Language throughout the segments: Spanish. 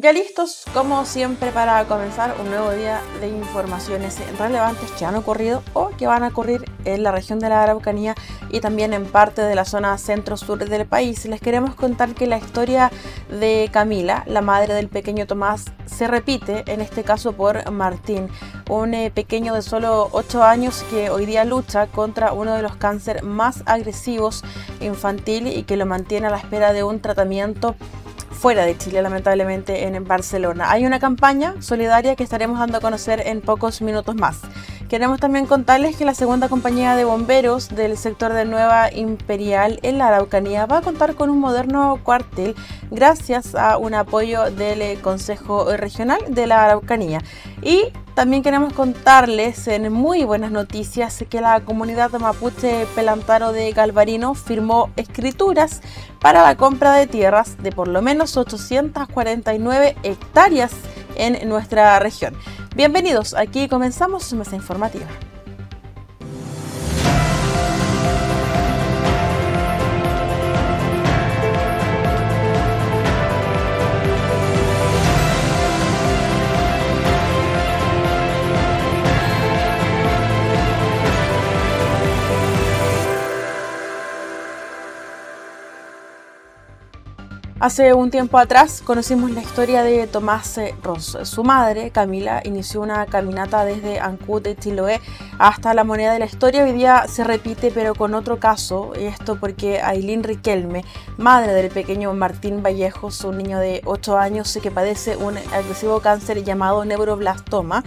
Ya listos, como siempre, para comenzar un nuevo día de informaciones relevantes que han ocurrido o que van a ocurrir en la región de la Araucanía y también en parte de la zona centro-sur del país. Les queremos contar que la historia de Camila, la madre del pequeño Tomás, se repite, en este caso por Martín, un eh, pequeño de solo 8 años que hoy día lucha contra uno de los cánceres más agresivos infantil y que lo mantiene a la espera de un tratamiento fuera de Chile, lamentablemente en Barcelona. Hay una campaña solidaria que estaremos dando a conocer en pocos minutos más. Queremos también contarles que la segunda compañía de bomberos del sector de Nueva Imperial en la Araucanía va a contar con un moderno cuartel gracias a un apoyo del Consejo Regional de la Araucanía. Y también queremos contarles en muy buenas noticias que la comunidad mapuche pelantaro de Galvarino firmó escrituras para la compra de tierras de por lo menos 849 hectáreas en nuestra región. Bienvenidos, aquí comenzamos su mesa informativa. Hace un tiempo atrás conocimos la historia de Tomás Ross. Su madre, Camila, inició una caminata desde Ancud de Chiloé hasta la moneda de la historia. Hoy día se repite, pero con otro caso. Esto porque Aileen Riquelme, madre del pequeño Martín Vallejos, un niño de 8 años que padece un agresivo cáncer llamado neuroblastoma,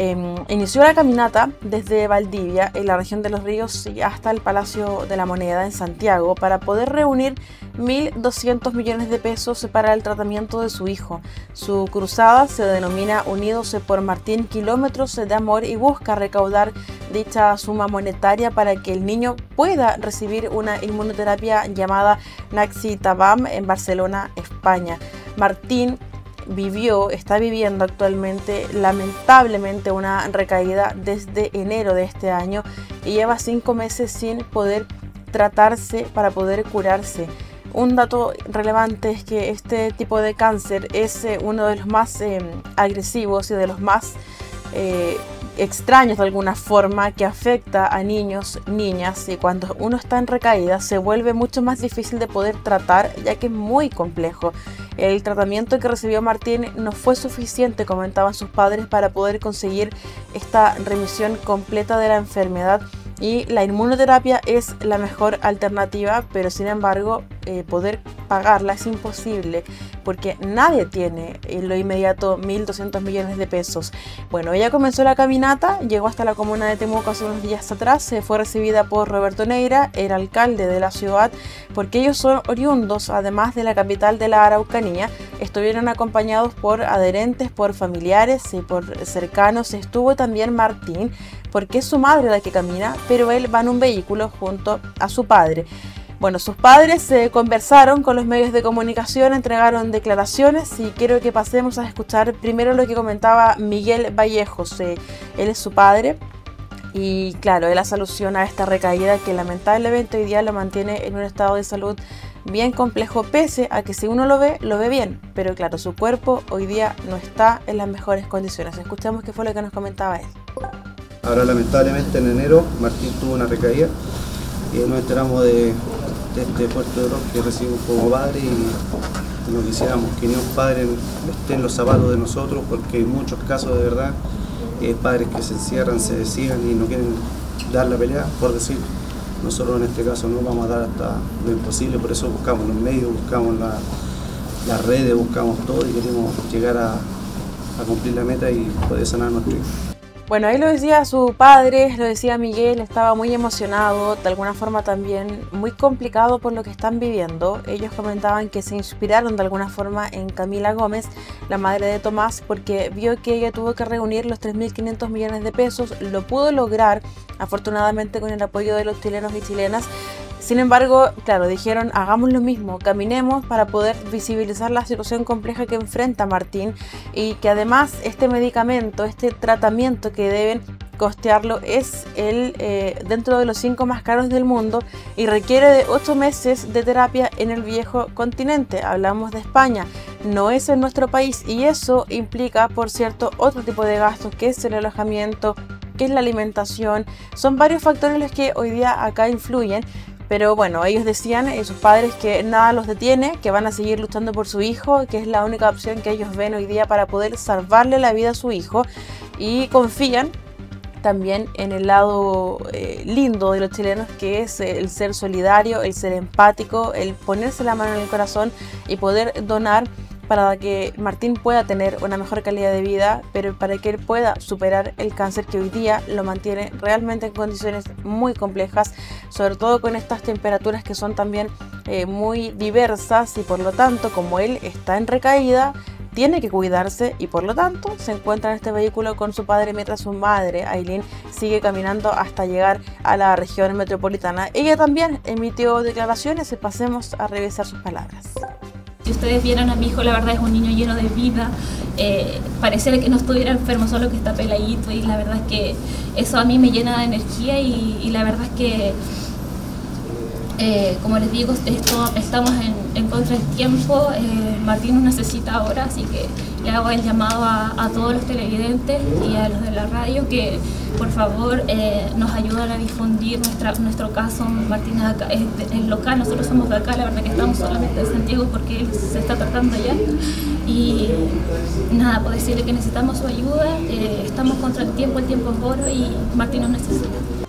Em, inició la caminata desde Valdivia, en la región de los ríos, hasta el Palacio de la Moneda en Santiago para poder reunir 1.200 millones de pesos para el tratamiento de su hijo. Su cruzada se denomina Unidos por Martín Kilómetros de Amor y busca recaudar dicha suma monetaria para que el niño pueda recibir una inmunoterapia llamada Naxitabam en Barcelona, España. Martín vivió, está viviendo actualmente lamentablemente una recaída desde enero de este año y lleva cinco meses sin poder tratarse para poder curarse. Un dato relevante es que este tipo de cáncer es eh, uno de los más eh, agresivos y de los más eh, extraños de alguna forma que afecta a niños, niñas y cuando uno está en recaída se vuelve mucho más difícil de poder tratar ya que es muy complejo. El tratamiento que recibió Martín no fue suficiente, comentaban sus padres, para poder conseguir esta remisión completa de la enfermedad. Y la inmunoterapia es la mejor alternativa, pero sin embargo eh, poder pagarla es imposible porque nadie tiene en lo inmediato 1.200 millones de pesos. Bueno, ella comenzó la caminata, llegó hasta la comuna de Temuco hace unos días atrás, se fue recibida por Roberto Neira, el alcalde de la ciudad, porque ellos son oriundos, además de la capital de la Araucanía, estuvieron acompañados por adherentes, por familiares y por cercanos. Estuvo también Martín, porque es su madre la que camina, pero él va en un vehículo junto a su padre. Bueno, sus padres se conversaron con los medios de comunicación, entregaron declaraciones y quiero que pasemos a escuchar primero lo que comentaba Miguel Vallejos. él es su padre y claro, él hace alusión a esta recaída que lamentablemente hoy día lo mantiene en un estado de salud bien complejo, pese a que si uno lo ve, lo ve bien. Pero claro, su cuerpo hoy día no está en las mejores condiciones. Escuchemos qué fue lo que nos comentaba él. Ahora lamentablemente en enero Martín tuvo una recaída y nos enteramos de, este puerto de rock que recibimos como padre y no quisiéramos que ni un padre esté en los zapatos de nosotros porque hay muchos casos de verdad, eh, padres que se encierran, se decían y no quieren dar la pelea, por decir, nosotros en este caso no vamos a dar hasta lo imposible, por eso buscamos los medios, buscamos las redes, buscamos todo y queremos llegar a, a cumplir la meta y poder sanar nuestro hijo. Bueno, ahí lo decía su padre, lo decía Miguel, estaba muy emocionado, de alguna forma también muy complicado por lo que están viviendo. Ellos comentaban que se inspiraron de alguna forma en Camila Gómez, la madre de Tomás, porque vio que ella tuvo que reunir los 3.500 millones de pesos, lo pudo lograr afortunadamente con el apoyo de los chilenos y chilenas, sin embargo, claro, dijeron, hagamos lo mismo, caminemos para poder visibilizar la situación compleja que enfrenta Martín y que además este medicamento, este tratamiento que deben costearlo es el eh, dentro de los cinco más caros del mundo y requiere de ocho meses de terapia en el viejo continente. Hablamos de España, no es en nuestro país y eso implica, por cierto, otro tipo de gastos que es el alojamiento, que es la alimentación. Son varios factores los que hoy día acá influyen. Pero bueno, ellos decían, eh, sus padres, que nada los detiene, que van a seguir luchando por su hijo, que es la única opción que ellos ven hoy día para poder salvarle la vida a su hijo. Y confían también en el lado eh, lindo de los chilenos, que es el ser solidario, el ser empático, el ponerse la mano en el corazón y poder donar para que Martín pueda tener una mejor calidad de vida, pero para que él pueda superar el cáncer que hoy día lo mantiene realmente en condiciones muy complejas, sobre todo con estas temperaturas que son también eh, muy diversas y por lo tanto como él está en recaída, tiene que cuidarse y por lo tanto se encuentra en este vehículo con su padre mientras su madre, Aileen, sigue caminando hasta llegar a la región metropolitana. Ella también emitió declaraciones y pasemos a revisar sus palabras. Si ustedes vieran a mi hijo, la verdad es un niño lleno de vida. Eh, pareciera que no estuviera enfermo, solo que está peladito y la verdad es que eso a mí me llena de energía y la verdad es que eh, como les digo, esto, estamos en, contra del tiempo, eh, Martín nos necesita ahora, así que le hago el llamado a, todos los televidentes y a los de la radio que por favor eh, nos ayuden a difundir nuestro caso. Martín es, local, nosotros somos de acá, la verdad que estamos solamente en Santiago porque él se está tratando allá. Y nada, puedo decirle que necesitamos su ayuda, estamos contra el tiempo, el tiempo es oro y Martín nos necesita.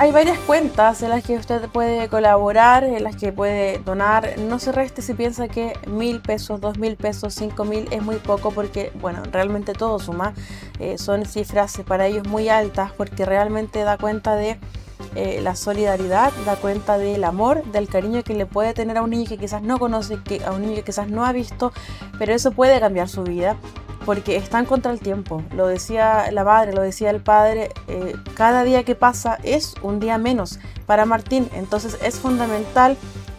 Hay varias cuentas en las que usted puede colaborar, en las que puede donar. No se reste si piensa que mil pesos, dos mil pesos, cinco mil es muy poco porque, bueno, realmente todo suma. Eh, son cifras para ellos muy altas porque realmente da cuenta de eh, la solidaridad, da cuenta del amor, del cariño que le puede tener a un niño que quizás no conoce, que, a un niño que quizás no ha visto, pero eso puede cambiar su vida porque están contra el tiempo. Lo decía la madre, lo decía el padre, eh, cada día que pasa es un día menos para Martín, entonces es fundamental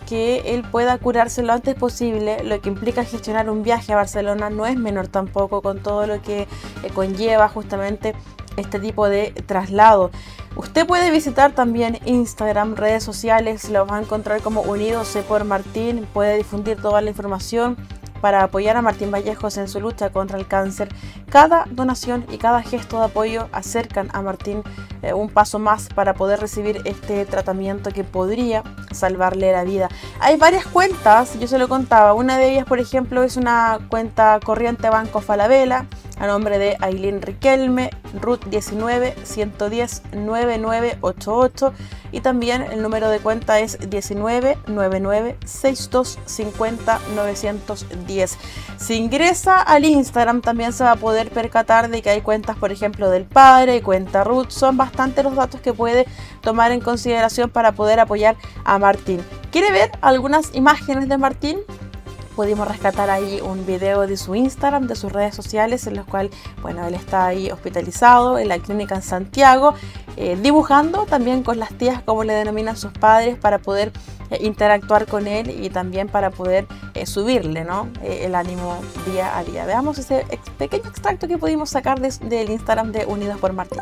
que él pueda curarse lo antes posible, lo que implica gestionar un viaje a Barcelona no es menor tampoco con todo lo que eh, conlleva justamente este tipo de traslado. Usted puede visitar también Instagram, redes sociales, lo va a encontrar como Unidos por Martín, puede difundir toda la información para apoyar a Martín Vallejos en su lucha contra el cáncer. Cada donación y cada gesto de apoyo acercan a Martín eh, un paso más para poder recibir este tratamiento que podría salvarle la vida. Hay varias cuentas, yo se lo contaba, una de ellas por ejemplo es una cuenta corriente Banco Falabella a nombre de Aileen Riquelme, RUT 19 110 9988 y también el número de cuenta es 19 99 62 50 910. Si ingresa al Instagram también se va a poder percatar de que hay cuentas, por ejemplo, del padre y cuenta RUT. Son bastante los datos que puede tomar en consideración para poder apoyar a Martín. ¿Quiere ver algunas imágenes de Martín? Pudimos rescatar ahí un video de su Instagram, de sus redes sociales, en los cual, bueno, él está ahí hospitalizado en la clínica en Santiago, eh, dibujando también con las tías, como le denominan sus padres, para poder eh, interactuar con él y también para poder eh, subirle el ánimo día a día. Veamos ese pequeño extracto que pudimos sacar del Instagram de Unidos por Martín.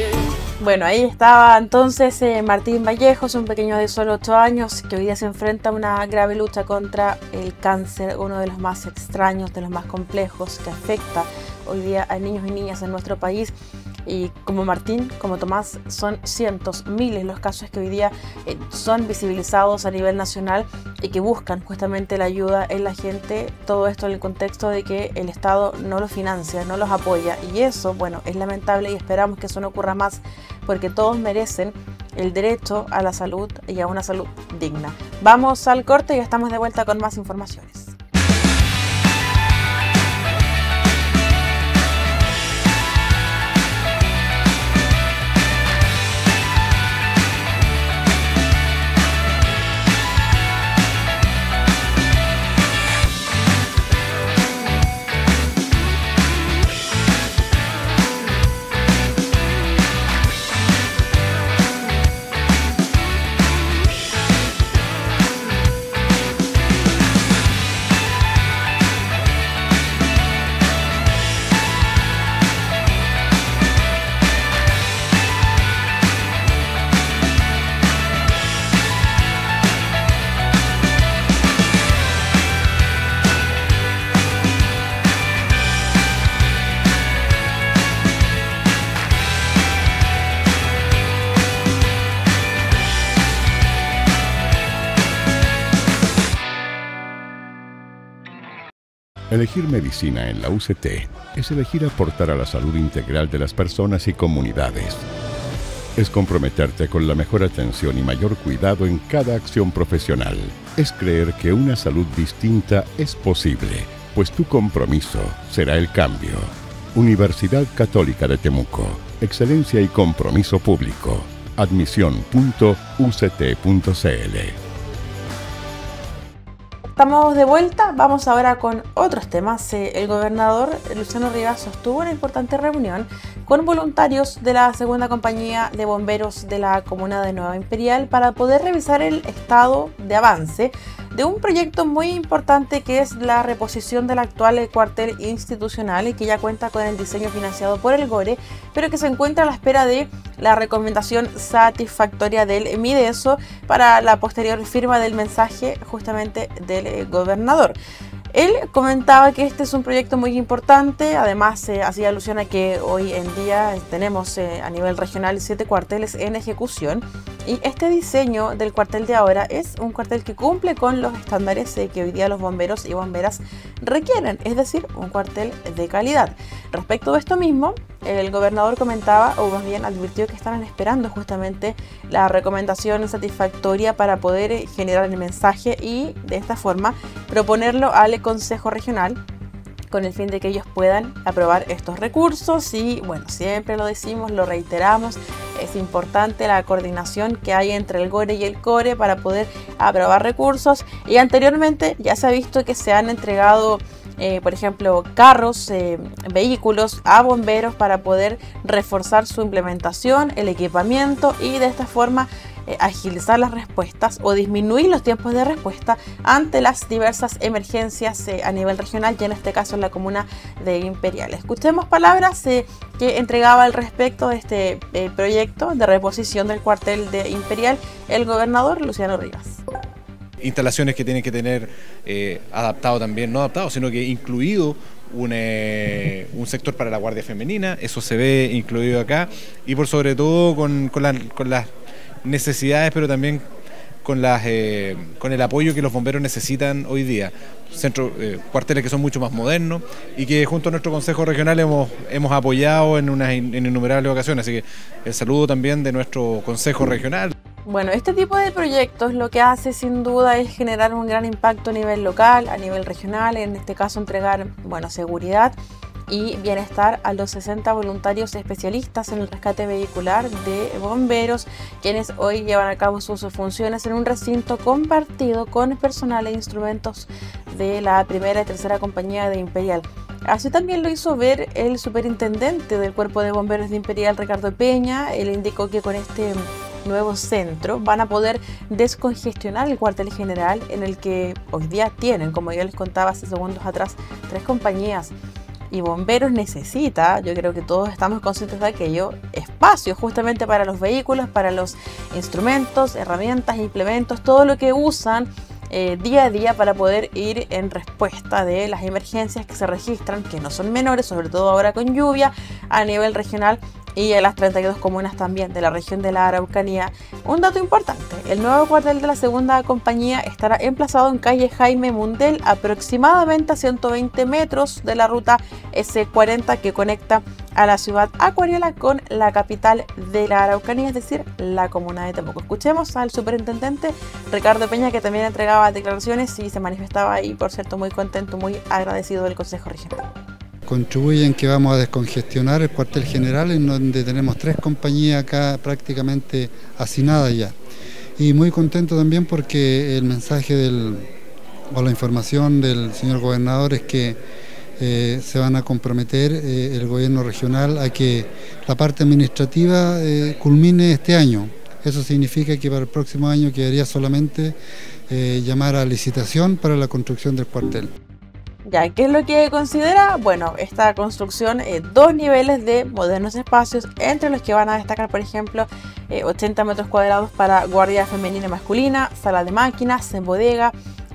Bueno, ahí estaba entonces eh, Martín Vallejos, un pequeño de solo 8 años que hoy día se enfrenta a una grave lucha contra el cáncer, uno de los más extraños, de los más complejos que afecta hoy día a niños y niñas en nuestro país. Y como Martín, como Tomás, son cientos, miles los casos que hoy día eh, son visibilizados a nivel nacional y que buscan justamente la ayuda en la gente. Todo esto en el contexto de que el Estado no los financia, no los apoya. Y eso, bueno, es lamentable y esperamos que eso no ocurra más porque todos merecen el derecho a la salud y a una salud digna. Vamos al corte y estamos de vuelta con más informaciones. Elegir medicina en la UCT es elegir aportar a la salud integral de las personas y comunidades. Es comprometerte con la mejor atención y mayor cuidado en cada acción profesional. Es creer que una salud distinta es posible, pues tu compromiso será el cambio. Universidad Católica de Temuco. Excelencia y compromiso público. Admisión.uct.cl Estamos de vuelta, vamos ahora con otros temas. Eh, el gobernador Luciano Rivas sostuvo una importante reunión con voluntarios de la segunda compañía de bomberos de la comuna de Nueva Imperial para poder revisar el estado de avance de un proyecto muy importante que es la reposición del actual cuartel institucional y que ya cuenta con el diseño financiado por el GORE, pero que se encuentra a la espera de la recomendación satisfactoria del MIDESO para la posterior firma del mensaje justamente del eh, gobernador. Él comentaba que este es un proyecto muy importante, además eh, hacía alusión a que hoy en día tenemos eh, a nivel regional siete cuarteles en ejecución y este diseño del cuartel de ahora es un cuartel que cumple con los estándares eh, que hoy día los bomberos y bomberas requieren, es decir, un cuartel de calidad. Respecto de esto mismo, el gobernador comentaba, o más bien advirtió que estaban esperando justamente la recomendación satisfactoria para poder generar el mensaje y de esta forma proponerlo al Consejo Regional con el fin de que ellos puedan aprobar estos recursos y bueno, siempre lo decimos, lo reiteramos, es importante la coordinación que hay entre el GORE y el CORE para poder aprobar recursos. Y anteriormente ya se ha visto que se han entregado eh, por ejemplo, carros, eh, vehículos a bomberos para poder reforzar su implementación, el equipamiento y de esta forma agilizar las respuestas o disminuir los tiempos de respuesta ante las diversas emergencias a nivel regional y en este caso en la comuna de Imperial. Escuchemos palabras que entregaba al respecto de este proyecto de reposición del cuartel de Imperial el gobernador Luciano Rivas instalaciones que tienen que tener eh, adaptado también, no adaptado, sino que incluido eh, un, sector para la Guardia Femenina, eso se ve incluido acá, y por sobre todo con, con, las necesidades, pero también con, las, eh, con el apoyo que los bomberos necesitan hoy día. Centro, cuarteles que son mucho más modernos y que junto a nuestro Consejo Regional hemos, hemos apoyado en, unas, innumerables ocasiones. Así que el saludo también de nuestro Consejo Regional. Bueno, este tipo de proyectos lo que hace sin duda es generar un gran impacto a nivel local, a nivel regional, en este caso entregar, bueno, seguridad y bienestar a los 60 voluntarios especialistas en el rescate vehicular de bomberos, quienes hoy llevan a cabo sus funciones en un recinto compartido con personal e instrumentos de la primera y tercera compañía de Imperial. Así también lo hizo ver el superintendente del Cuerpo de Bomberos de Imperial, Ricardo Peña. Él indicó que con este nuevo centro van a poder descongestionar el cuartel general en el que hoy día tienen, como yo les contaba hace segundos atrás, tres compañías y bomberos necesita, yo creo que todos estamos conscientes de aquello, espacio justamente para los vehículos, para los instrumentos, herramientas, implementos, todo lo que usan eh, día a día para poder ir en respuesta de las emergencias que se registran, que no son menores, sobre todo ahora con lluvia, a nivel regional y en las 32 comunas también de la región de la Araucanía. Un dato importante, el nuevo cuartel de la segunda compañía estará emplazado en calle Jaime Mundel, aproximadamente a 120 metros de la ruta S40 que conecta a la ciudad acuariela con la capital de la Araucanía, es decir, la comuna de Temuco. Escuchemos al superintendente Ricardo Peña que también entregaba declaraciones y se manifestaba ahí, por cierto, muy contento, muy agradecido del Consejo Regional contribuyen que vamos a descongestionar el cuartel general en donde tenemos tres compañías acá prácticamente hacinadas ya. Y muy contento también porque el mensaje del, o la información del señor gobernador es que eh, se van a comprometer eh, el gobierno regional a que la parte administrativa eh, culmine este año. Eso significa que para el próximo año quedaría solamente llamar a licitación para la construcción del cuartel. Ya, ¿qué es lo que considera? Bueno, esta construcción, eh, dos niveles de modernos espacios, entre los que van a destacar, por ejemplo, 80 eh, metros cuadrados para guardia femenina y masculina, sala de máquinas, bodega,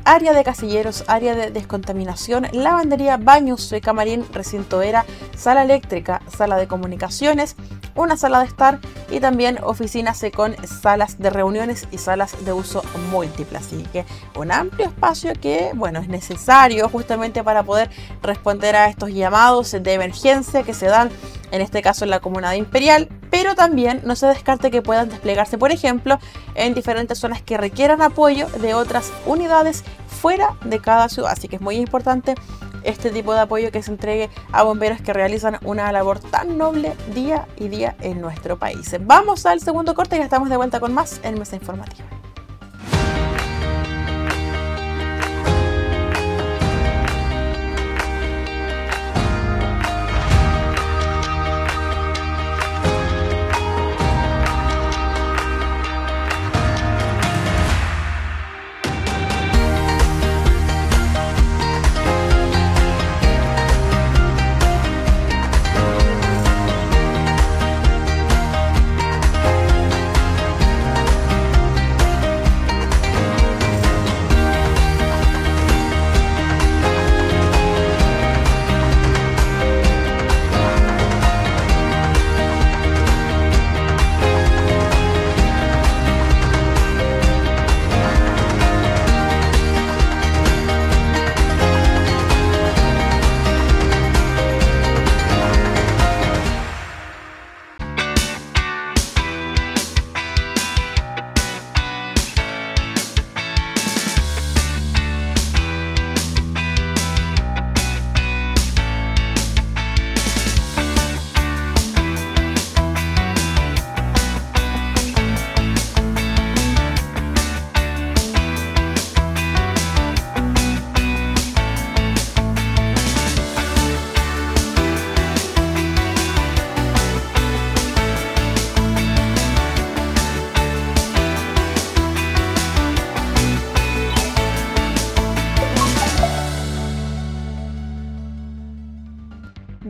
área de casilleros, área de descontaminación, lavandería, baños, camarín, recinto era, sala eléctrica, sala de comunicaciones, una sala de estar y también oficinas con salas de reuniones y salas de uso múltiple. Así que un amplio espacio que, bueno, es necesario justamente para poder responder a estos llamados de emergencia que se dan en este caso en la comuna de Imperial, pero también no se descarte que puedan desplegarse, por ejemplo, en diferentes zonas que requieran apoyo de otras unidades fuera de cada ciudad. Así que es muy importante este tipo de apoyo que se entregue a bomberos que realizan una labor tan noble día y día en nuestro país. Vamos al segundo corte y ya estamos de vuelta con más en Mesa Informativa.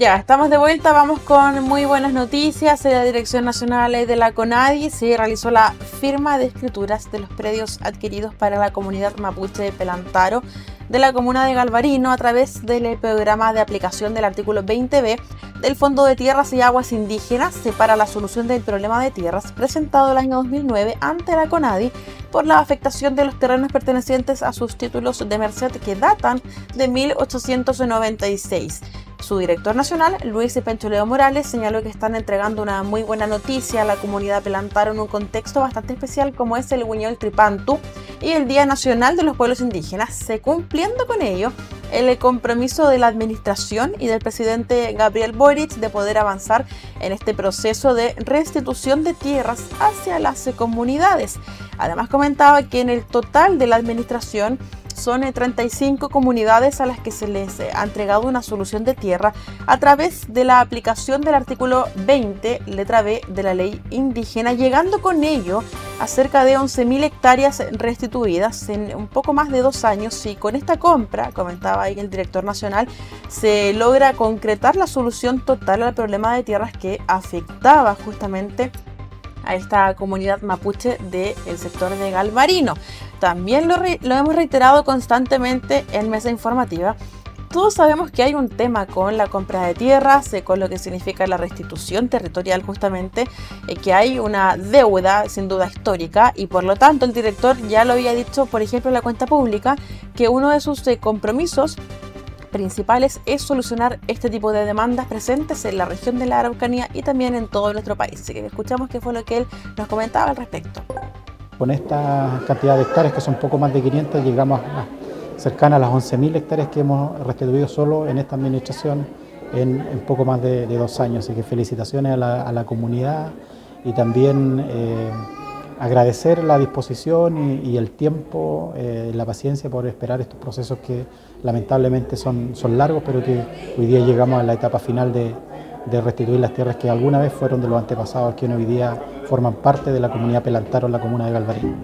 Ya, estamos de vuelta, vamos con muy buenas noticias. La Dirección Nacional de la CONADI se realizó la firma de escrituras de los predios adquiridos para la comunidad mapuche de Pelantaro de la comuna de Galvarino a través del programa de aplicación del artículo 20b del Fondo de Tierras y Aguas Indígenas para la solución del problema de tierras presentado el año 2009 ante la CONADI por la afectación de los terrenos pertenecientes a sus títulos de merced que datan de 1896. Su director nacional, Luis Leo Morales, señaló que están entregando una muy buena noticia a la comunidad Pelantaro en un contexto bastante especial como es el Buñol Tripantu y el Día Nacional de los Pueblos Indígenas, se cumpliendo con ello el compromiso de la administración y del presidente Gabriel Boric de poder avanzar en este proceso de restitución de tierras hacia las comunidades. Además comentaba que en el total de la administración son 35 comunidades a las que se les ha entregado una solución de tierra a través de la aplicación del artículo 20, letra B de la ley indígena, llegando con ello a cerca de 11.000 hectáreas restituidas en un poco más de dos años y con esta compra, comentaba ahí el director nacional, se logra concretar la solución total al problema de tierras que afectaba justamente a esta comunidad mapuche del sector de Galvarino. También lo, hemos reiterado constantemente en mesa informativa. Todos sabemos que hay un tema con la compra de tierras, con lo que significa la restitución territorial justamente, eh, que hay una deuda sin duda histórica y por lo tanto el director ya lo había dicho, por ejemplo, en la cuenta pública, que uno de sus eh, compromisos principales es solucionar este tipo de demandas presentes en la región de la Araucanía y también en todo nuestro país. Así que escuchamos qué fue lo que él nos comentaba al respecto. Con esta cantidad de hectáreas, que son poco más de 500, llegamos a cercana a las 11.000 hectáreas que hemos restituido solo en esta administración en, poco más de, dos años. Así que felicitaciones a la, comunidad y también eh, agradecer la disposición y, el tiempo, eh, la paciencia por esperar estos procesos que lamentablemente son, son largos, pero que hoy día llegamos a la etapa final de, de restituir las tierras que alguna vez fueron de los antepasados, que hoy día forman parte de la comunidad Pelantaro en la comuna de Galvarín.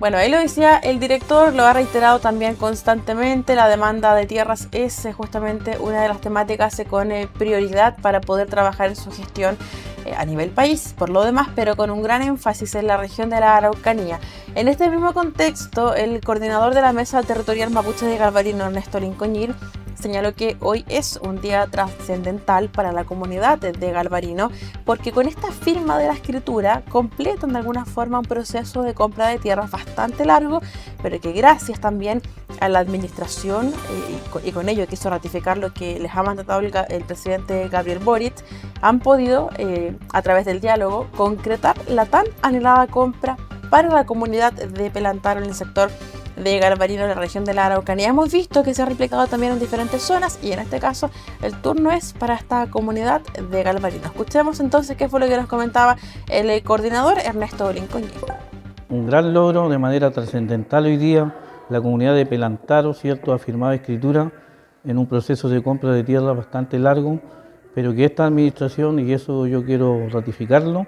Bueno, ahí lo decía el director, lo ha reiterado también constantemente, la demanda de tierras es eh, justamente una de las temáticas con eh, prioridad para poder trabajar en su gestión eh, a nivel país, por lo demás, pero con un gran énfasis en la región de la Araucanía. En este mismo contexto, el coordinador de la Mesa Territorial Mapuche de Galvarino, Ernesto Lincoñir, señaló que hoy es un día trascendental para la comunidad de Galvarino porque con esta firma de la escritura completan de alguna forma un proceso de compra de tierras bastante largo, pero que gracias también a la administración eh, y, con, ello quiso ratificar lo que les ha mandatado el, presidente Gabriel Boric, han podido eh, a través del diálogo concretar la tan anhelada compra para la comunidad de Pelantaro en el sector de Galvarino, en la región de la Araucanía. Hemos visto que se ha replicado también en diferentes zonas y en este caso el turno es para esta comunidad de Galvarino. Escuchemos entonces qué fue lo que nos comentaba el coordinador Ernesto Lincoln. Un gran logro de manera trascendental hoy día. La comunidad de Pelantaro, ¿cierto?, ha firmado escritura en un proceso de compra de tierra bastante largo, pero que esta administración, y eso yo quiero ratificarlo,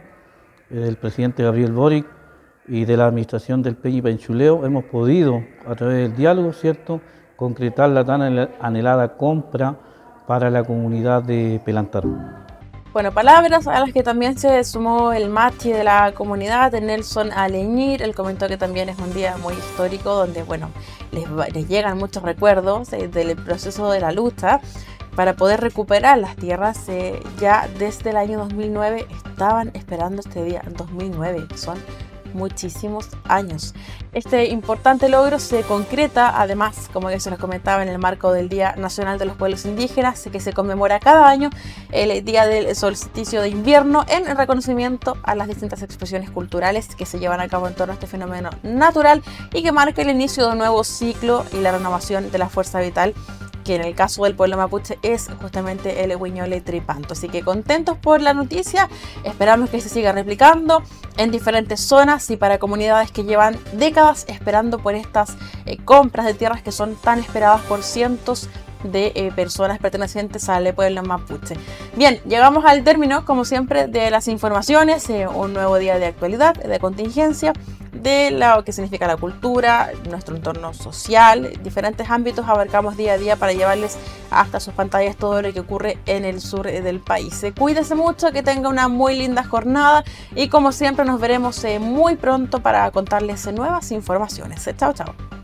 el presidente Gabriel Boric, y de la administración del Peñi Penchuleo hemos podido, a través del diálogo, ¿cierto?, concretar la tan anhelada compra para la comunidad de Pelantaro. Bueno, palabras a las que también se sumó el machi de la comunidad, Nelson Aleñir. Él comentó que también es un día muy histórico donde, bueno, les, llegan muchos recuerdos eh, del proceso de la lucha para poder recuperar las tierras. Eh, ya desde el año 2009 estaban esperando este día, en 2009, son muchísimos años. Este importante logro se concreta, además, como ya se les comentaba, en el marco del Día Nacional de los Pueblos Indígenas, que se conmemora cada año el Día del Solsticio de Invierno, en reconocimiento a las distintas expresiones culturales que se llevan a cabo en torno a este fenómeno natural y que marca el inicio de un nuevo ciclo y la renovación de la fuerza vital que en el caso del pueblo mapuche es justamente el Huiñole Tripanto. Así que contentos por la noticia, esperamos que se siga replicando en diferentes zonas y para comunidades que llevan décadas esperando por estas eh, compras de tierras que son tan esperadas por cientos de eh, personas pertenecientes al pueblo mapuche. Bien, llegamos al término, como siempre, de las informaciones, eh, un nuevo día de actualidad, de contingencia de lo que significa la cultura, nuestro entorno social, diferentes ámbitos abarcamos día a día para llevarles hasta sus pantallas todo lo que ocurre en el sur del país. Cuídese mucho, que tenga una muy linda jornada y como siempre nos veremos eh, muy pronto para contarles nuevas informaciones. Chao, chao.